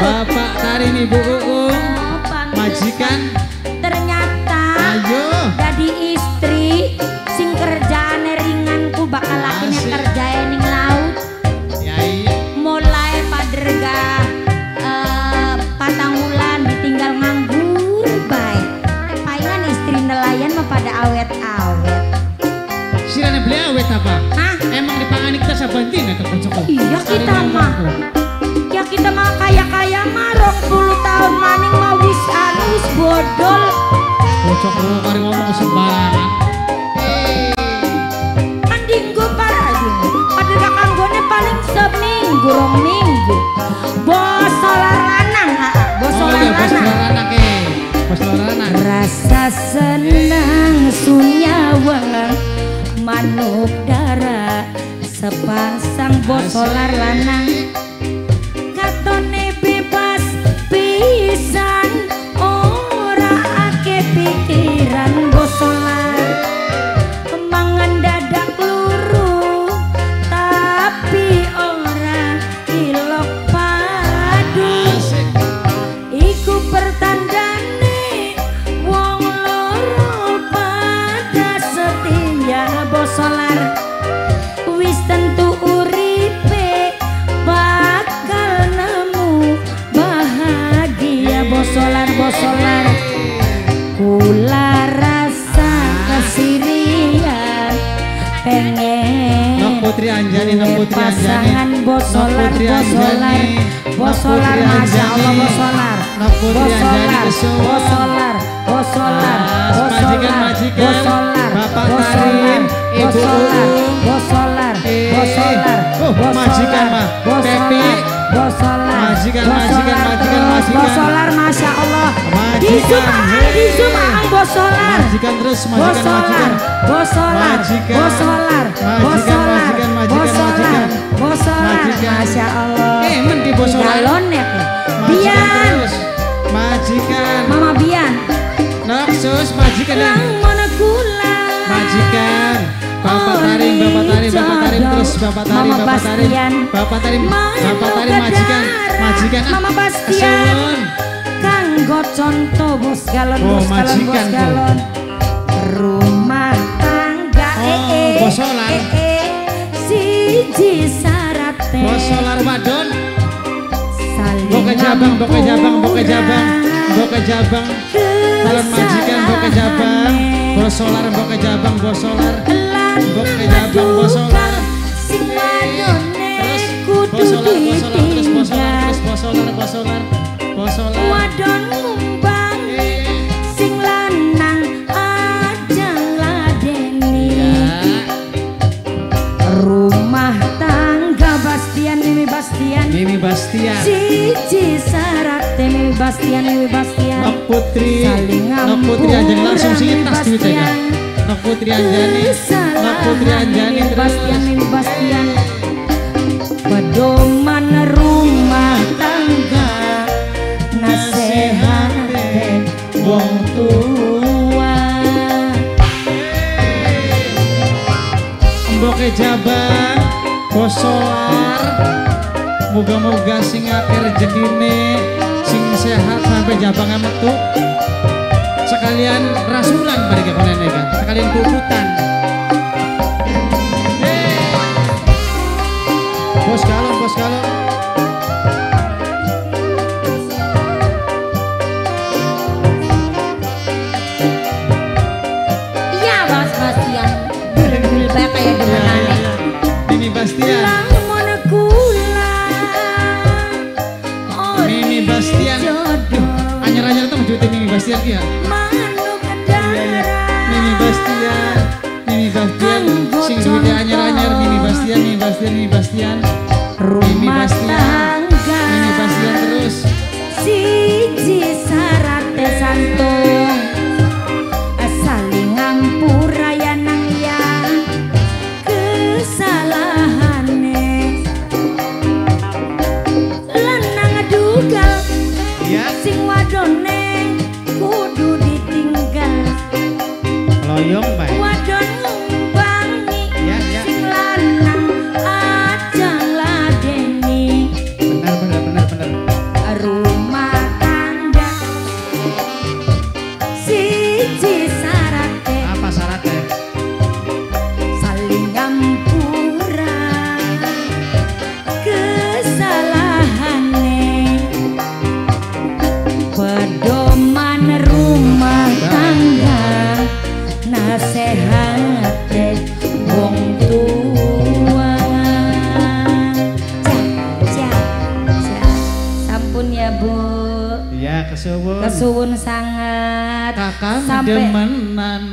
Bapak Tarini Bu Uung majikan. Ternyata ayo. jadi istri sing kerjaan ringan ku bakal lakunya Asik. kerja ning laut. Yai. Mulai paderga eh, patang bulan ditinggal nganggur baik palingan istri nelayan mah pada awet-awet. Sirane beli awet apa? Hah? emang dipangani kita sabantin atau kocok Iya kita mah solar iya bos lanang laranak eh. Bos laranak Rasa senang sunyawa. Manuk dara Sepasang bos solar bosolar kula rasa kesirian pengen Nok Putri Anjani, Nok Putri Anjani. pasangan bosolar bosolar bosolar masya Allah bosolar bosolar kesuwen. bosolar bosolar Ah, bosolar bosolar Bapak Tarim, Ibu bosolar Uung. bosolar Eh, bosolar oh, bosolar majikan, mah. bosolar Pepi. bosolar Majikan, bosolar majikan. bosolar masya Allah di zoom di zoom ang bosolar majikan terus majikan Bosolar, majikan bosolar, Majikan. bosolar, Majikan, bosolar, majikan, majikan, bosolar, majikan. bosolar, Majikan. masya Allah. eh men di Galonet majikan Bian, majikan Mama Bian. Nok sus majikan Lang mana kula. majikan Bapak Tarim, Bapak Tarim, Bapak Tarim terus Bapak Tarim, Bapak Tarim. Bapak Tarim, Bapak Tarim majikan. Majikan ah, Mama Bastian. Kanggo contoh bos galon, Oh, bos galon, bos galon. Rumah tangga Oh, eh eh bosolan. eh eh. Siji syarat teh. Bos solar wadon, Saling boke jabang, boke jabang, boke jabang, boke jabang, calon majikan boke jabang, bos solar boke jabang, bos solar, boke jabang, bos solar. sing Terus kudu bos solar, bos solar, bos solar. Wadon ngumbang Eh, sing lanang aja ladeni ya. rumah tangga Bastian Mimi Bastian Mimi Bastian, siji syarat Mimi Bastian Mimi Bastian Nok Putri, Saling Nok Putri Anjani langsung ngampura, sih tas Mimi duitnya. Nok Putri Anjani, Nok Putri Anjani terus. Bastian Mimi Bastian pedoman Boke jabang, bos solar, moga-moga sing akeh rezekine, sing sehat sampai jabangnya metu. Sekalian rasulan bari ke konen kan, sekalian. Yeay. Bos galon, manuk darah Mimi Bastian, Mimi Bastian, Anggo sing contoh. anyar-anyar Mimi Bastian, Mimi Bastian, Mimi Bastian. Mimi Bastian, Mimi Bastian terus. siji syarat teh santung saling ngampura ya nang ya. Kesalahane lanang dugal Ya, sing wadone Hoyong bae. Wadon bangi. Ya ya. Sing lanang aja ngladeni. Bener bener bener bener. Rumah tangga siji syaratnya. Apa syaratnya? Saling ngampura kesalahane. Pedot suwun kesuwun sangat kakang sampai demenan